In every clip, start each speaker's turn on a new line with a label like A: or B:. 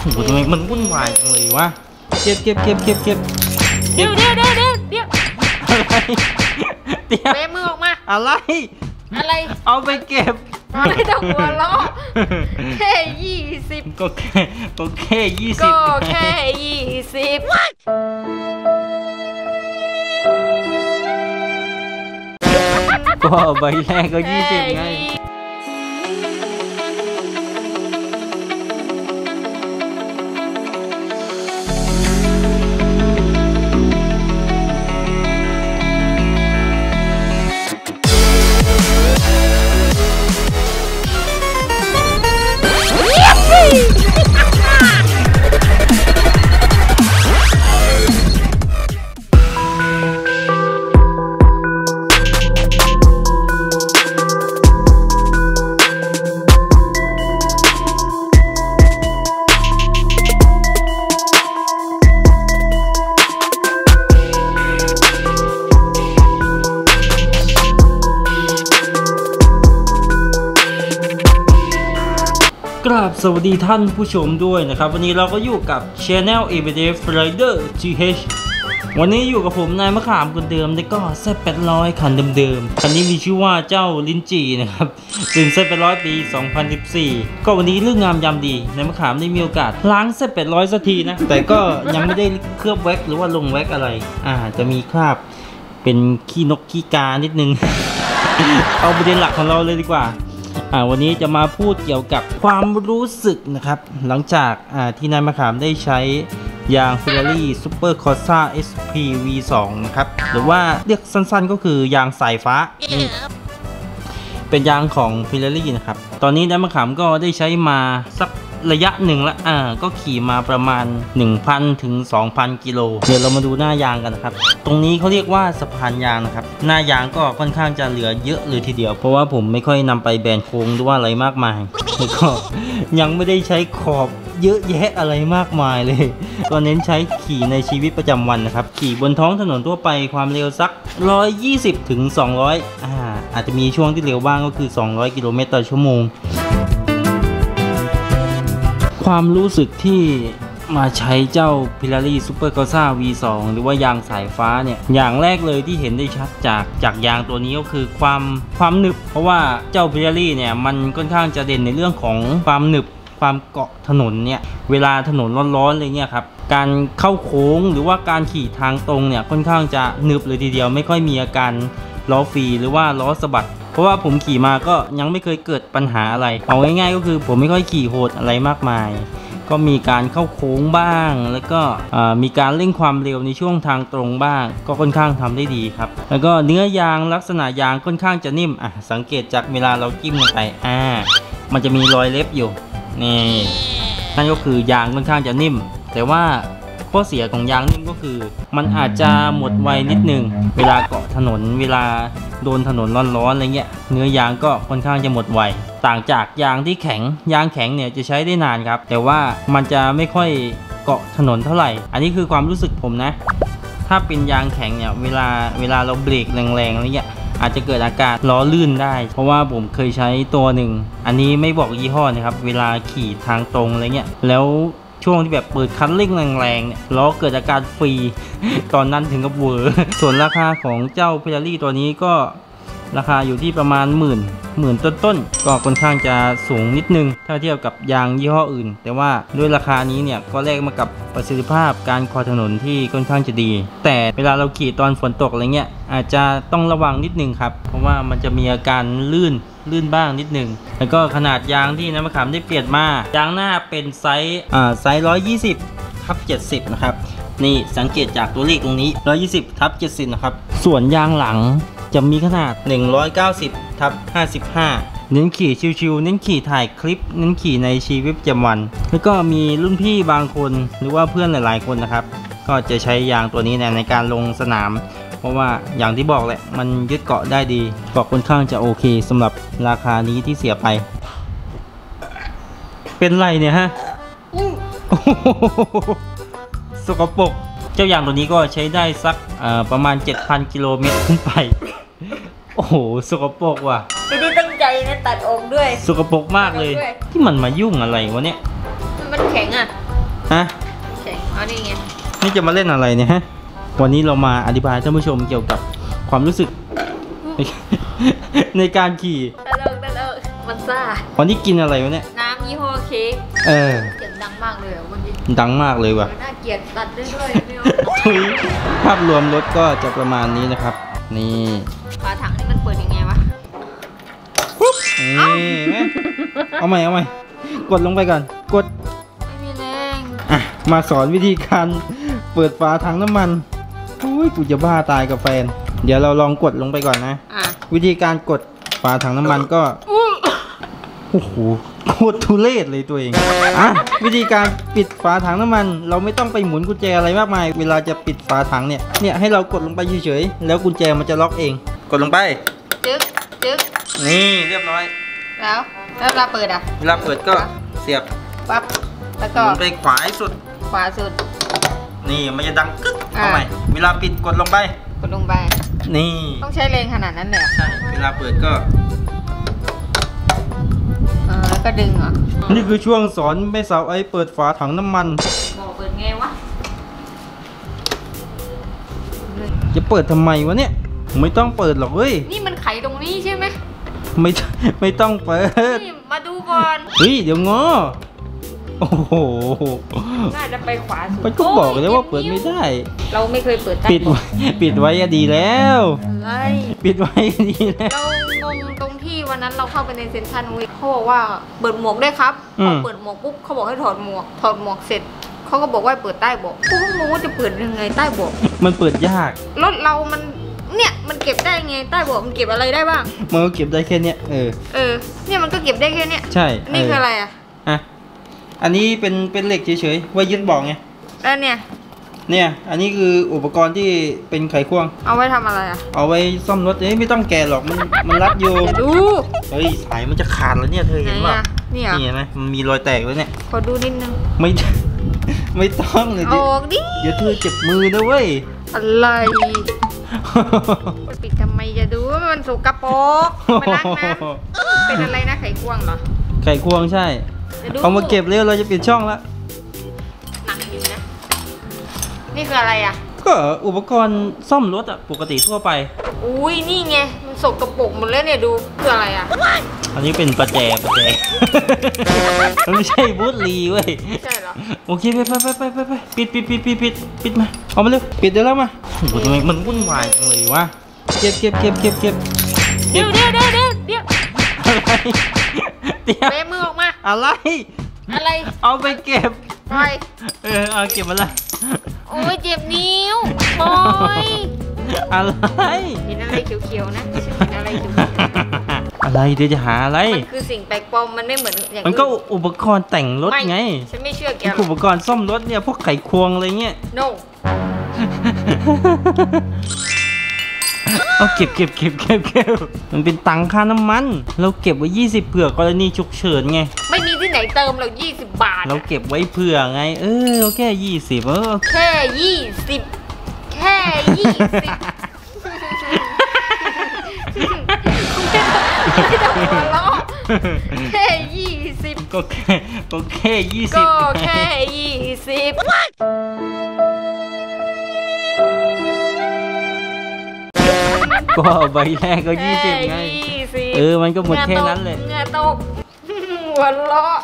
A: โอ้โหทำไมมันวุ่นวายจังเลยวะ เก็บเก็บเก็บเก็บเก็บ
B: เดี๋ยวเดี๋ยวเดี๋ยวเดี๋ยวเดี๋ยว
A: อะไรเดี๋ยว
B: เบมือออกมา
A: อะไร
B: อะไร
A: เอาไปเก็บ
B: ไม่ต้องหัวเราะแค่ยี่สิบ
A: ก็แค่ก็แค่ยี่สิบ
B: ก็แค่ยี่สิบ
A: ก็ใบแรกก็ยี่สิบไง ราบสวัสดีท่านผู้ชมด้วยนะครับ วันนี้เราก็อยู่กับ Channel a b d f Rider GH วันนี้อยู่กับผมนายมะขามคนเดิมแล้วก็เซต800คันเดิมๆคันนี้มีชื่อว่าเจ้าลินจีนะครับเป็นเซต800ปี 2014 ก็วันนี้เรื่องงามยามดีนายมะขามได้มีโอกาสล้างเซต800สักทีนะ แต่ก็ยังไม่ได้เคลือบแว็กหรือว่าลงแว็กอะไร อ่าจะมีคราบเป็นขี้นกขี้กานิดนึง เอาประเด็นหลักของเราเลยดีกว่า อ่าวันนี้จะมาพูดเกี่ยวกับความรู้สึกนะครับ หลังจากอ่าที่นายมะขามได้ใช้ยาง Ferrari Super Corsa SP V2 นะครับ หรือว่าเรียกสั้นๆก็คือยางสายฟ้านี่เป็นยางของ Ferrari นะครับ ตอนนี้นายมะขามก็ได้ใช้มาสัก ระยะหนึ่งละอ่าก็ขี่มาประมาณ 1,000 ถึง 2,000 กิโล เดี๋ยวเรามาดูหน้ายางกันนะครับ ตรงนี้เขาเรียกว่าสะพานยางนะครับ หน้ายางก็ค่อนข้างจะเหลือเยอะเลยทีเดียว เพราะว่าผมไม่ค่อยนำไปแบนโค้งหรือว่าอะไรมากมายแล้วก็ยังไม่ได้ใช้ขอบเยอะแยะอะไรมากมายเลย ก็เน้นใช้ขี่ในชีวิตประจำวันนะครับ ขี่บนท้องถนนทั่วไปความเร็วสัก 120 ถึง 200 อ่า อาจจะมีช่วงที่เร็วบ้างก็คือ 200 กิโลเมตรต่อชั่วโมง ความรู้สึกที่มาใช้เจ้า p i l a r i Super Corsa V2 หรือว่ายางสายฟ้าเนี่ย อย่างแรกเลยที่เห็นได้ชัดจากจากยางตัวนี้ก็คือความความหนึบ เพราะว่าเจ้า p i l a r i เนี่ยมันค่อนข้างจะเด่นในเรื่องของความหนึบความเกาะถนนเนี่ยเวลาถนนร้อนๆเลยเนี่ยครับการเข้าโค้งหรือว่าการขี่ทางตรงเนี่ยค่อนข้างจะหนึบเลยทีเดียวไม่ค่อยมีอาการล้อฟรีหรือว่าล้อสะบัด ราะว่าผมขี่มาก็ยังไม่เคยเกิดปัญหาอะไร เอาง่ายๆก็คือผมไม่ค่อยขี่โหดอะไรมากมาย ก็มีการเข้าโค้งบ้าง แล้วก็มีการเร่งความเร็วในช่วงทางตรงบ้าง ก็ค่อนข้างทำได้ดีครับ แล้วก็เนื้อยางลักษณะยางค่อนข้างจะนิ่มอะสังเกตจากเวลาเราจิ้มลงไปอ่ามันจะมีรอยเล็บอยู่นี่นั่นก็คือยางค่อนข้างจะนิ่ม แต่ว่าข้อเสียของยางนิ่มก็คือ มันอาจจะหมดไวนิดนึง เวลาเกาะ ถนนเวลาโดนถนนร้อนๆอะไรเงี้ยเนื้อยางก็ค่อนข้างจะหมดไวต่างจากยางที่แข็งยางแข็งเนี่ยจะใช้ได้นานครับ แต่ว่ามันจะไม่ค่อยเกาะถนนเท่าไหร่ อันนี้คือความรู้สึกผมนะ ถ้าเป็นยางแข็งเนี่ยเวลาเวลาเราเบรกแรงๆอะไรเงี้ยอาจจะเกิดอาการล้อลื่นได้ เพราะว่าผมเคยใช้ตัวหนึ่ง อันนี้ไม่บอกยี่ห้อนะครับ เวลาขี่ทางตรงอะไรเงี้ย แล้ว ช่วงที่แบบเปิดคันเร่งแรงๆเนี่ยล้อเกิดอาการฟรี ตอนนั้นถึงกับเวอร์ส่วนราคาของเจ้าเพลารี่ตัวนี้ก็ ราคาอยู่ที่ประมาณหมื่นหมื่นต้นๆก็ค่อนข้างจะสูงนิดนึง ถ้าเทียบกับยางยี่ห้ออื่น แต่ว่าด้วยราคานี้เนี่ยก็แลกมากับประสิทธิภาพการคอถนนที่ค่อนข้างจะดี แต่เวลาเราขี่ตอนฝนตกอะไรเงี้ยอาจจะต้องระวังนิดนึงครับ เพราะว่ามันจะมีอาการลื่นลื่นบ้างนิดนึง แล้วก็ขนาดยางที่น้ำมะขามได้เปลี่ยนมายางหน้าเป็นไซส์อ่าไซส์120ทับ70นะครับนี่สังเกตจากตัวเลขตรงนี้ 120ทับ70 นะครับ ส่วนยางหลัง จะมีขนาด 190ทับ55 เน้นขี่ชิวๆ เน้นขี่ถ่ายคลิป เน้นขี่ในชีวิตประจำวัน แล้วก็มีรุ่นพี่บางคนหรือว่าเพื่อนหลายๆคนนะครับ ก็จะใช้ยางตัวนี้ในในการลงสนาม เพราะว่าอย่างที่บอกแหละ มันยึดเกาะได้ดีเกาะค่อนข้างจะโอเคสำหรับราคานี้ที่เสียไป เป็นไรเนี่ยฮะสกปรกเจ้ายางตัวนี้ก็ใช้ได้สักประมาณ 7,000 กิโลเมตรขึ้นไป อ้โหสกปรกว่ะ
B: ไม่ได้ตั้งใจนะตัดออกด้วย
A: สกปรกมากเลย
B: ด้วย
A: ที่มันมายุ่งอะไรวะเนี่ย
B: มันแข็งอะ
A: ฮะ
B: แข็งเอานี่ไง
A: นี่จะมาเล่นอะไรเนี่ยฮะวันนี้เรามาอธิบายท่านผู้ชมเกี่ยวกับความรู้สึก ในในการขี่
B: ตะเลิกตะเลิกมันซ่า
A: วันนี้กินอะไรวะเนี่ย
B: น้ำยี่ห้อเค้ก
A: เออ
B: เสียงดังมากเลยอะวันนี้
A: ดังมากเลยว่ะ
B: น่าเกลียดตัดด้วยด้วยไม่เอา
A: ทุยภาพรวมรถก็จะประมาณนี้นะครับ นี่
B: ฝาถังนี่ เอา
A: ใหม่เอาใหม่กดลงไปก่อนกด
B: ไม่มีแรง
A: อะมาสอนวิธีการเปิดฝาถังน้ำมันโอ้ยกูจะบ้าตายกับแฟน เดี๋ยวเราลองกดลงไปก่อนนะ
B: อะ
A: วิธีการกดฝาถังน้ำมันก็
B: อู้
A: โอ้โหโคตรทุเรศเลยตัวเองอะวิธีการปิดฝาถังน้ำมัน เราไม่ต้องไปหมุนกุญแจอะไรมากมาย เวลาจะปิดฝาถังเนี่ยเนี่ยให้เรากดลงไปเฉยๆแล้วกุญแจมันจะล็อกเอง กดลงไป
B: จึ๊กจึ๊ก
A: นี่เรียบร้อย
B: แล้วแล้วเวลาเปิดอะ
A: เวลาเปิดก็เสียบ
B: ปั๊บแล้ว
A: ห
B: ก็
A: มุนไปขวาให้สุด
B: ขวาสุด
A: นี่มันจะดังกึ๊ก
B: อ่า
A: เอาใหม่เวลาปิดกดลงไป
B: กดลงไป
A: นี่
B: ต้องใช้แรงขนาดนั้นเลยเหรอ
A: ใช่ เวลาเปิดก็
B: เออแล้วก็ดึงเหรอ
A: นี่คือช่วงสอนแม่สาวไอ้เปิดฝาถังน้ำมัน
B: บอกเปิดไงวะ
A: จะเปิดทำไมวะเนี่ย ไม่ต้องเปิดหรอกเว้ย
B: นี่มันไขตรงนี้ใช่ ไหม
A: ไม่ไม่ต้องเปิด
B: นี่มาดูก่อน
A: เฮ้ยเดี๋ยวงอโอ้โห
B: น่าจะไปขวาสุด
A: มันก็บอกแล้วว่าเปิดไม่ได้
B: เราไม่เคยเปิดใต้
A: ปิดไว้ปิดไว้ก็ดีแล้ว
B: อะไร
A: ปิดไว้ก็ดีแล้ว
B: เรางงตรงที่วันนั้นเราเข้าไปในเซ็นทรัลเว้ยเขาบอกว่าเปิดหมวกได้วยครับ
A: อื
B: พอ
A: ม
B: เปิดหมวกปุ๊บเขาบอกให้ถอดหมวกถอดหมวกเสร็จเขาก็บอกว่าเปิดใต้เบาะกูก็งงว่าจะเปิดยังไงใต้เบาะ
A: มันเปิดยาก
B: รถเรามัน เนี่ยมันเก็บได้ไงใต้เบาะมันเก็บอะไรได้บ้าง
A: มันก็เก็บได้แค่เนี้ยเออ
B: เออ เนี่ยมันก็เก็บได้แค่เนี้ย
A: ใช่
B: อันนี่คืออะไรอะ
A: อะ อันนี้เป็นเป็นเหล็กเฉยๆไว้ยึดเบอกไง
B: แล้วเนี่ย
A: เนี่ย อันนี้คืออุปกรณ์ที่เป็นไขควง
B: เอาไว้ทำอะไรอะ
A: เอาไว้ซ่อมรถเอ้ยไม่ต้องแกะหรอกมันมันรัดอยู่
B: เดี๋ยวดู
A: เฮ้ยสายมันจะขาดแล้วเนี่ยเธอ
B: ไหน
A: เห็นป่ะ
B: อะนี่เหรอ
A: นี่เห็นไหมมันมีรอยแตกแล้วเนี่ย
B: ขอดูนิดนึง
A: ไม่ ไม่ต้องเลย
B: อ
A: ดิ
B: อกดิ
A: เดี๋ยวเธอเจ็บมือนะเว้ย
B: อะไร ปิดทำไมจะดูว่ามันสกปรกมาล้างน้ำเป็นอะไรนะไขควงเหรอ
A: ไขควงใช่
B: ดี๋ยวดู
A: เอามาเก็บเร็วเราจะปิดช่องแล้ว
B: หนักอยู่นะ นี่คืออะไรอะ
A: ก็อุปกรณ์ซ่อมรถอะปกติทั่วไป
B: อุ้ยนี่ไงมันสกปรกหมดแล้วเนี่ยดูคืออะไรอะ
A: อันนี้เป็นประแจประแจมันไม่ใช่บูทลีเว้ย
B: ใช่เหรอ
A: โอเคไปไปไปไปไปไปปิดปิดปิดปิดปิดปิดมา เอามาเร็วปิดเดี๋ยวแล้วมา โอ้โหทำไมมันวุ่นวายจังเลยวะเก็บเก็บเก็บเก็บเก็บ
B: เดี๋ยวเดี๋ยวเดี๋ยวเดี๋ยวเดี๋ยว
A: อะไรเดี๋ยว
B: เบมือออกมา
A: อะไร
B: อะไร
A: เอาไปเก็บ
B: ปล่อย
A: เออเอาเก็บมาละ
B: โอ้ยเจ็บนิ้วปล่อย
A: อะไร
B: เห็นอะไรเขียวๆนะฉันเห็นอะไรเขียว
A: อะไรเดี๋ยวจะหาอะไร
B: ๆมันคือสิ่งแปลกปลอมมันไม่เหมือนอย่าง
A: มันก็
B: อื่
A: อุปกรณ์แต่งรถ
B: ไม่
A: ไง
B: ฉันไม่เชื่อแก
A: เป็น
B: หร
A: อุ
B: อก
A: ปกรณ์ซ่อมรถเนี่ยพวกไขควงอะไรเงี้ย
B: no
A: เอาเก็บเก็บเก็บเก็บเก็บมันเป็นตังค่าน้ำมัน เราเก็บไว้ 20เผื่อกรณีฉุกเฉินไง
B: ไม่มีที่ไหนเติมเรา 20 บาท
A: เราเก็บไว้เผื่อไง เออโอเคยี่สิบเออ
B: แค่ 20 แค่ 20ไม่ต้องหัวเราะแค่20
A: ก็แค่ก็แค่ยี่สิบ
B: ก็แค่ 20
A: ก็ใบแรกก็ยี่สิบไง
B: ยี่สิบ
A: เออมันก็หมดแค่นั้นเลย
B: เหงื่อตกหัวเราะ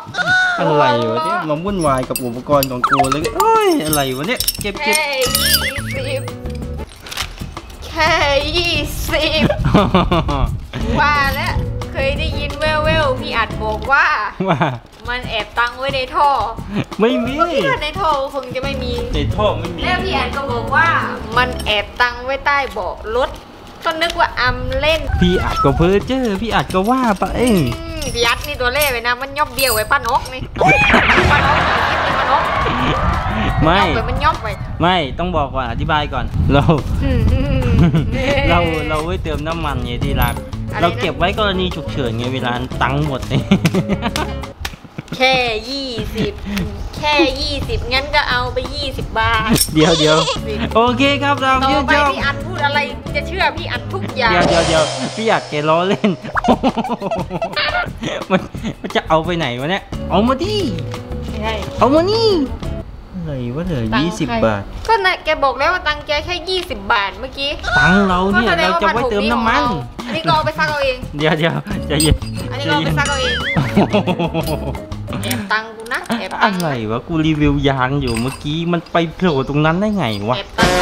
A: อะไรวะเนี่ยมาวุ่นวายกับอุปกรณ์ของกูเลยโอ้ยอะไรวะเนี่ยเก็บเก็บ
B: แค่ยี่สิบแค่ยี่สิบว่าแล้วเคยได้ยินแว่วๆพี่อัดบอกว่า
A: ว่า
B: มันแอบตั้งไว้ในท่อ
A: ไม่มี
B: คิดว่าในท่อคงจะไม่มี
A: ในท่อไม่มี
B: แล้วพี่อันก็บอกว่า มันแอบตั้งไว้ใต้เบาะรถ ก็นึกว่าอำเล่น
A: พี่อัดก็เพ้อเจ้อพี่อัดก็ว่าไปเอง
B: อืมพี่อัดนี่ตัวเล่ไปนะ มันย่อบเบี้ยวไว้ป้านกนี่ป้านกนี่คิดเป็นป้านก
A: ไม่
B: ย่อบไปมันย่อบไป
A: ไม่ต้องบอกก่อนอธิบายก่อน เรา
B: อืม
A: เราเราไว้เติมน้ำมันไงที่รัก
B: อะไรนะ
A: เราเก็บไว้กรณีฉุกเฉินไงเวลาตังค์หมดเนี่ย
B: แค่ยี่สิบแค่ยี่สิบงั้นก็เอาไปยี่สิบบาท
A: เดี๋ยวเดี๋ยวโอเคครับเรา
B: ต่อ
A: ชื่น
B: ไป
A: ชอบ
B: พี่อันพูดอะไรจะเชื่อพี่อันทุกอย่าง
A: เดี๋ยวเดี๋ยวเดี๋ยวพี่อัดแกล้อเล่น มันมันจะเอาไปไหนวะเนี่ย เอามาดิ
B: ไม่ใช่
A: เอามานี่ อะไรวะเหลือ
B: ตัง
A: ยี่
B: ค์
A: สิบ
B: ใคร
A: บาท
B: ก็นะแกบอกแล้วว่าตังค์แกแค่ 20 บาทเมื่อกี้
A: ตังค์เราเนี่ย
B: ก็แสด
A: เรา
B: งว่า
A: จะไว้เติมน้ำมัน
B: อันนี้ก็เอาไปซักเอาเอง
A: เดี๋ยวเดี๋ยวใจเย็น
B: อันนี้
A: ใจ
B: ก็เอา
A: เย็
B: ไป
A: น
B: ซักเอาเอง
A: โอ้โห
B: แอบตังค์กูนะแอบตั
A: อะ
B: งค์
A: ไรวะกูรีวิวยางอยู่เมื่อกี้มันไปโผล่ตรงนั้นได้ไงวะ
B: แอบตังค์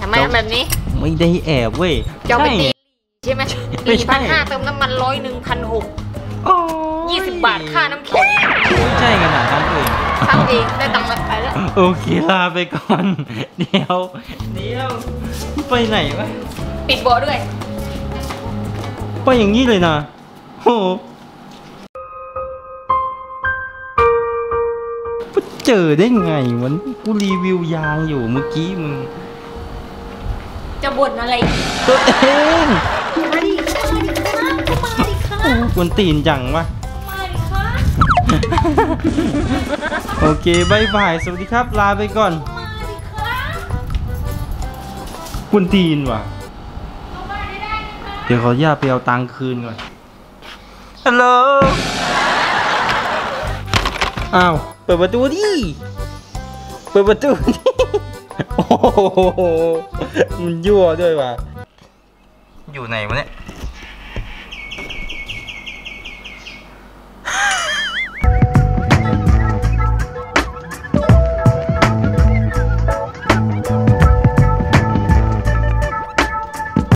B: ทำไมทำแบบนี้
A: ไม่ได้แอบเว้ย
B: จะเอาไป
A: ใช่
B: ตีใช่ไหม
A: ไม่
B: ตี
A: ใช่
B: พันห้าเติมน้ำมันร้อยหนึ่งพันหก
A: โอ้
B: ยี่สิบบาทค่าน้ำแข็ง
A: ใช่ขนาดนั้นเลย
B: ทำเองได้ตังค์มาไปแล้ว
A: โอเคลาไปก่อน เดี๋ยว เดี๋ยว ไปไหนวะ
B: ปิดโบอด้วย
A: ไปอย่างนี้เลยนะโหเจอได้ไงวันกูรีวิวยางอยู่เมื่อกี้มึง
B: จะบ่นอะไร
A: ตัวเอง
B: มาดิค่ะมาดิค่ะมาดิค่ะ
A: โอ้กวนตีนจังวะ
B: มาดิค่ะ
A: โอเคบายบาย สวัสดีครับ ลาไปก่อน
B: มาดิค่ะ
A: กวนตีนว่ะ
B: เข้ามาได้ได้นะคะ
A: เดี๋ยวขออนุญาตไปเอาตังค์คืนก่อน ฮัลโหล อ้าว เปิดประตูดิ เปิดประตูดิ โอ้โห มันยั่วด้วยว่ะ อยู่ไหนวะเนี่ย